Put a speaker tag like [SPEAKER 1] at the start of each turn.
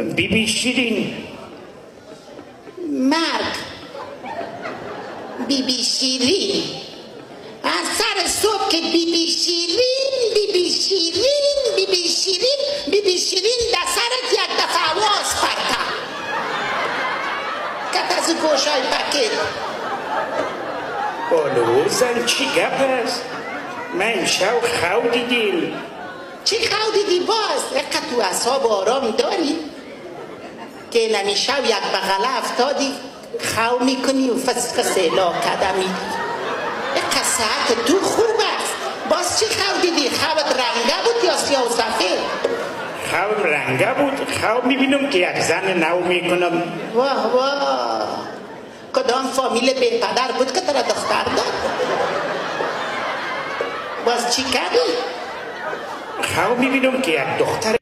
[SPEAKER 1] بی بی شیرین
[SPEAKER 2] مرگ بی بی شیرین از سر صبح که بی بی شیرین بی بی شیرین بی بی شیرین بی بی شیرین در سرت یک دفعه آواز پرتا کت از گوشای پکت
[SPEAKER 1] آلو زن چی گپ است من شو خو دیدیم
[SPEAKER 2] چی خو دیدی باز اقا تو اصاب آرام داری که نمیشه یک بغله افتادی خو می‌کنی و فس فس الا کدمی اقا ساعت تو خوب است. باز چی خو دیدی؟ خوت رنگه بود یا سیاه و سفید
[SPEAKER 1] خو رنگه بود. خو می‌بینم که یک زن نو می‌کنم.
[SPEAKER 2] واه واه. کدام فامیل به پدر بود که ترا دختر داد؟ باز چی کردی؟
[SPEAKER 1] خو می‌بینم که یک دختر